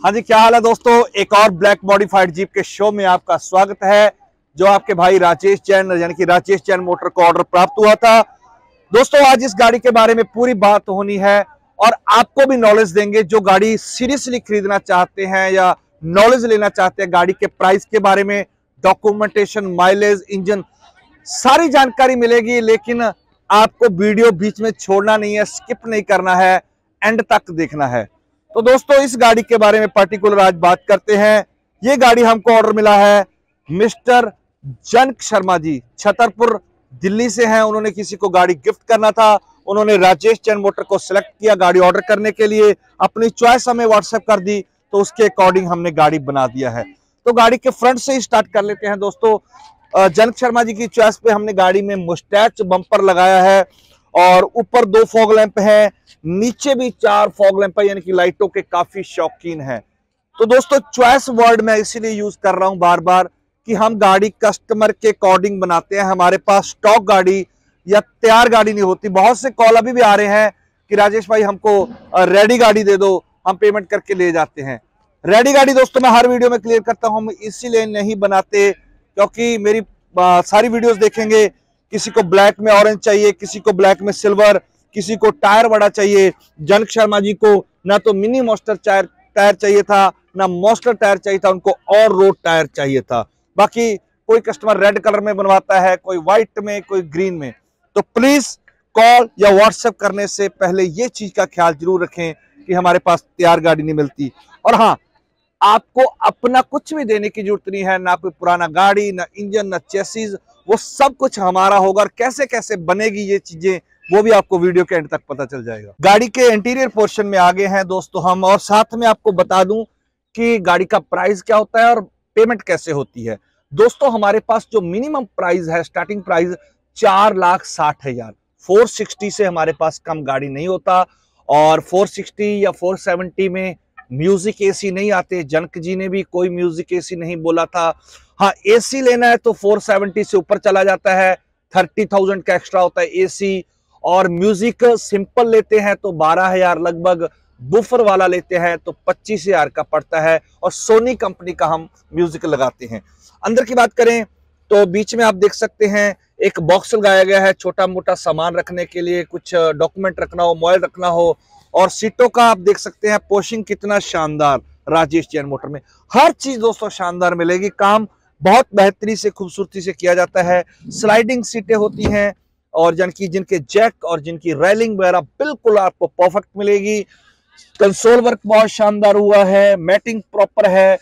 हाँ जी, क्या हाल है दोस्तों? एक और ब्लैक मॉडिफाइड जीप के शो में आपका स्वागत है, जो आपके भाई राजेश जैन यानी कि राजेश जैन मोटर को ऑर्डर प्राप्त हुआ था। दोस्तों, आज इस गाड़ी के बारे में पूरी बात होनी है और आपको भी नॉलेज देंगे जो गाड़ी सीरियसली खरीदना चाहते हैं या नॉलेज लेना चाहते हैं गाड़ी के प्राइस के बारे में। डॉक्यूमेंटेशन माइलेज इंजन सारी जानकारी मिलेगी, लेकिन आपको वीडियो बीच में छोड़ना नहीं है स्किप नहीं करना है एंड तक देखना है। तो दोस्तों, इस गाड़ी के बारे में पर्टिकुलर आज बात करते हैं। ये गाड़ी हमको ऑर्डर मिला है मिस्टर जनक शर्मा जी। छतरपुर, दिल्ली से हैं। उन्होंने किसी को गाड़ी गिफ्ट करना था। उन्होंने राजेश चंद मोटर को सिलेक्ट किया गाड़ी ऑर्डर करने के लिए। अपनी चॉइस हमें व्हाट्सएप कर दी तो उसके अकॉर्डिंग हमने गाड़ी बना दिया है। तो गाड़ी के फ्रंट से ही स्टार्ट कर लेते हैं दोस्तों। जनक शर्मा जी की चॉइस पे हमने गाड़ी में मुस्टैच बम्पर लगाया है। और ऊपर दो फॉग लैंप है, नीचे भी चार फॉग लैंप है, यानी कि लाइटों के काफ़ी शौकीन है। तो दोस्तों चॉइस वर्ड मैं इसीलिए यूज़ कर रहा हूँ बार बार कि हम गाड़ी कस्टमर के अकॉर्डिंग बनाते हैं। हमारे पास स्टॉक गाड़ी या तैयार गाड़ी नहीं होती। बहुत से कॉल अभी भी आ रहे हैं कि राजेश भाई, हमको रेडी गाड़ी दे दो, हम पेमेंट करके ले जाते हैं। रेडी गाड़ी दोस्तों, मैं हर वीडियो में क्लियर करता हूँ। हम इसीलिए नहीं बनाते, क्योंकि मेरी सारी वीडियोस देखेंगे किसी को ब्लैक में ऑरेंज चाहिए, किसी को ब्लैक में सिल्वर किसी को टायर बड़ा चाहिए। जनक शर्मा जी को ना तो मिनी मोस्टर टायर टायर चाहिए था, ना मोस्टर टायर चाहिए था, उनको और रोड टायर चाहिए था। बाकी कोई कस्टमर रेड कलर में बनवाता है, कोई व्हाइट में, कोई ग्रीन में। तो प्लीज़ कॉल या व्हाट्सएप करने से पहले ये चीज़ का ख्याल ज़रूर रखें कि हमारे पास तैयार गाड़ी नहीं मिलती। और हाँ आपको अपना कुछ भी देने की ज़रूरत नहीं है, ना कोई पुराना गाड़ी, ना इंजन, ना चेसिस वो सब कुछ हमारा होगा और कैसे कैसे बनेगी ये चीज़ें, वो भी आपको वीडियो के एंड तक पता चल जाएगा। गाड़ी के इंटीरियर पोर्शन में आगे हैं दोस्तों हम, और साथ में आपको बता दूँ कि गाड़ी का प्राइस क्या होता है और पेमेंट कैसे होती है। दोस्तों हमारे पास जो मिनिमम प्राइस है स्टार्टिंग प्राइस चार लाख साठ हज़ार। फोर सिक्सटी से हमारे पास कम गाड़ी नहीं होता और फोर सिक्सटी या फोर सेवेंटी में म्यूज़िक एसी नहीं आते जनक जी ने भी कोई म्यूज़िक एसी नहीं बोला था। हाँ एसी लेना है तो 470 से ऊपर चला जाता है 30,000 का एक्स्ट्रा होता है एसी। और म्यूज़िक सिंपल लेते हैं तो 12,000 लगभग बुफर वाला लेते हैं तो पच्चीस हज़ार का पड़ता है और सोनी कंपनी का हम म्यूज़िक लगाते हैं। अंदर की बात करें तो बीच में आप देख सकते हैं एक बॉक्स लगाया गया है छोटा मोटा सामान रखने के लिए कुछ डॉक्यूमेंट रखना हो मोबाइल रखना हो और सीटों का आप देख सकते हैं पोशिंग कितना शानदार राजेश जैन मोटर में। हर चीज़ दोस्तों शानदार मिलेगी। काम बहुत बेहतरी से, खूबसूरती से किया जाता है। स्लाइडिंग सीटें होती हैं और जिनकी जिनके जैक और जिनकी रेलिंग वगैरह बिल्कुल आपको परफेक्ट मिलेगी। कंसोल वर्क बहुत शानदार हुआ है। मैटिंग प्रॉपर है।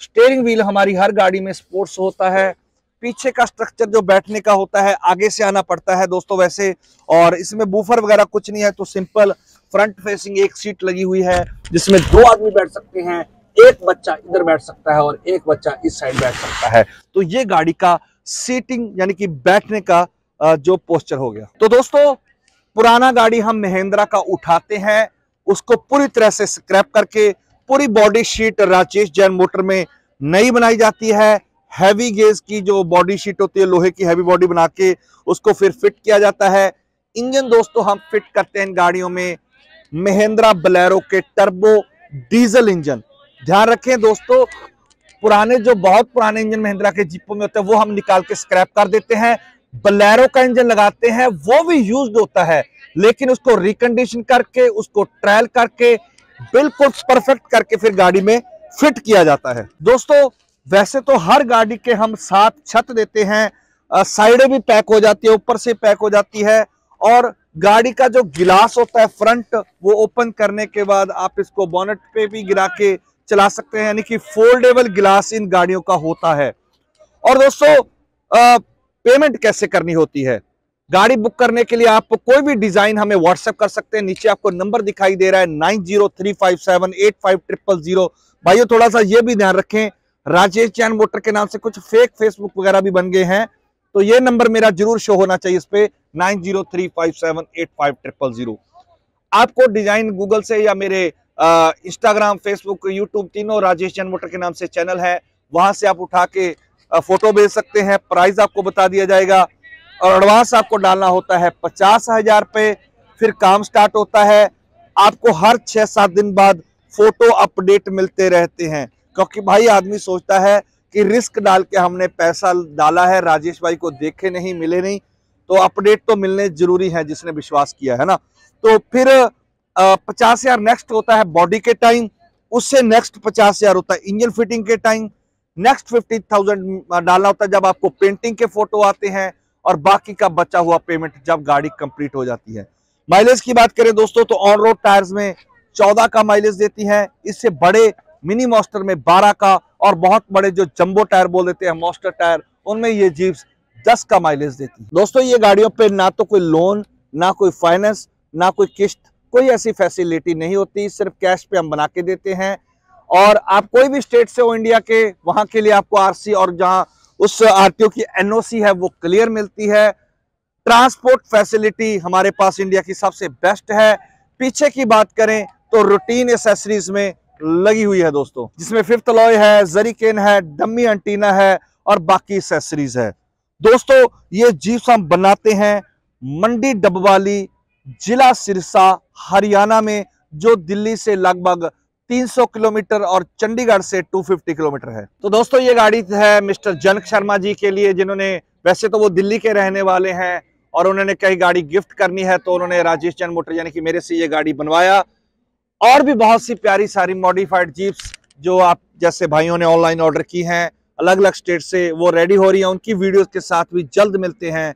स्टेयरिंग व्हील हमारी हर गाड़ी में स्पोर्ट्स होता है। पीछे का स्ट्रक्चर जो बैठने का होता है, आगे से आना पड़ता है दोस्तों वैसे। और इसमें बूफर वगैरह कुछ नहीं है तो सिंपल फ्रंट फेसिंग एक सीट लगी हुई है, जिसमें दो आदमी बैठ सकते हैं, एक बच्चा इधर बैठ सकता है और एक बच्चा इस साइड बैठ सकता है। तो ये गाड़ी का सीटिंग यानी कि बैठने का जो पोस्टर हो गया। तो दोस्तों, पुराना गाड़ी हम महिंद्रा का उठाते हैं। उसको पूरी तरह से स्क्रैप करके पूरी body sheet Rajesh Jain motor में नई बनाई जाती है। हैवी गेज की जो बॉडी शीट होती है, लोहे की हैवी बॉडी बना के उसको फिर फिट किया जाता है। इंजन दोस्तों, हम फिट करते हैं इन गाड़ियों में। महिंद्रा बलेरो के टर्बो डीजल इंजन। ध्यान रखें दोस्तों, पुराने जो बहुत पुराने इंजन महिंद्रा के जीपों में होते हैं, वो हम निकाल के स्क्रैप कर देते हैं। बलेरो का इंजन लगाते हैं, वो भी यूज़ होता है, लेकिन उसको रिकंडीशन करके, उसको ट्रायल करके, बिल्कुल परफेक्ट करके फिर गाड़ी में फिट किया जाता है। दोस्तों, वैसे तो हर गाड़ी के हम साथ छत देते हैं साइडें भी पैक हो जाती है, ऊपर से पैक हो जाती है, और गाड़ी का जो गिलास होता है फ्रंट, वो ओपन करने के बाद आप इसको बोनेट पे भी गिरा के चला सकते हैं, यानी कि फोल्डेबल गिलास इन गाड़ियों का होता है। और दोस्तों पेमेंट कैसे करनी होती है? गाड़ी बुक करने के लिए आप कोई भी डिज़ाइन हमें व्हाट्सएप कर सकते हैं, नीचे आपको नंबर दिखाई दे रहा है nine zero three five seven eight five triple zero भाइयों, थोड़ा सा ये भी ध्यान रखें, राजेश जैन मोटर के नाम से कुछ फेक फेसबुक वगैरह भी बन गए हैं। तो ये नंबर मेरा ज़रूर शो होना चाहिए इस पे, nine zero three five seven eight five triple zero. आपको डिज़ाइन गूगल से या मेरे इंस्टाग्राम फेसबुक यूट्यूब तीनों राजेश चैन मोटर के नाम से चैनल है। वहाँ से आप उठा के फ़ोटो भेज सकते हैं। प्राइस आपको बता दिया जाएगा। और एडवांस आपको डालना होता है पचास हज़ार पे। फिर काम स्टार्ट होता है। आपको हर छह सात दिन बाद फ़ोटो अपडेट मिलते रहते हैं। क्योंकि भाई आदमी सोचता है कि रिस्क डाल के हमने पैसा डाला है, राजेश भाई को देखे नहीं, मिले नहीं तो अपडेट तो मिलने ज़रूरी है जिसने विश्वास किया है ना। तो फिर पचास हज़ार नेक्स्ट होता है बॉडी के टाइम उससे नेक्स्ट पचास हज़ार होता है इंजन फिटिंग के टाइम नेक्स्ट फिफ्टी थाउज़ेंड डालना होता है जब आपको पेंटिंग के फ़ोटो आते हैं और बाकी का बचा हुआ पेमेंट जब गाड़ी कंप्लीट हो जाती है। माइलेज की बात करें दोस्तों तो ऑन रोड टायर्स में चौदह का माइलेज देती है, इससे बड़े मिनी मॉस्टर में बारह का और बहुत बड़े जो जम्बो टायर बोल देते हैं मॉस्टर टायर, उनमें ये जीप्स दस का माइलेज देती है। दोस्तों, ये गाड़ियों पे ना तो कोई लोन ना कोई फाइनेंस ना कोई किश्त कोई ऐसी फैसिलिटी नहीं होती। सिर्फ़ कैश पे हम बना के देते हैं। और आप कोई भी स्टेट से हो इंडिया के, वहाँ के लिए आपको आरसी और जहाँ उस आरटीओ की एनओसी है, वो क्लियर मिलती है। ट्रांसपोर्ट फैसिलिटी हमारे पास इंडिया की सबसे बेस्ट है। पीछे की बात करें तो रूटीन एसेसरीज में लगी हुई है दोस्तों, जिसमें फिफ्थ लॉय है जरीकेन है डम्मी एंटीना है और बाकी एसेसरीज है। दोस्तों, ये जीप्स हम बनाते हैं मंडी डबवाली जिला सिरसा, हरियाणा में, जो दिल्ली से लगभग 300 किलोमीटर और चंडीगढ़ से 250 किलोमीटर है। तो दोस्तों, ये गाड़ी है मिस्टर जनक शर्मा जी के लिए, जिन्होंने वैसे तो वो दिल्ली के रहने वाले हैं और उन्होंने कई गाड़ी गिफ्ट करनी है तो उन्होंने राजेश चंद मोटर यानी कि मेरे से ये गाड़ी बनवाया। और भी बहुत सी प्यारी सारी मॉडिफाइड जीप्स जो आप जैसे भाइयों ने ऑनलाइन ऑर्डर की हैं अलग अलग स्टेट से वो रेडी हो रही हैं। उनकी वीडियोस के साथ भी जल्द मिलते हैं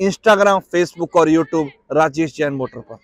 इंस्टाग्राम फेसबुक और यूट्यूब राजेश जैन मोटर पर।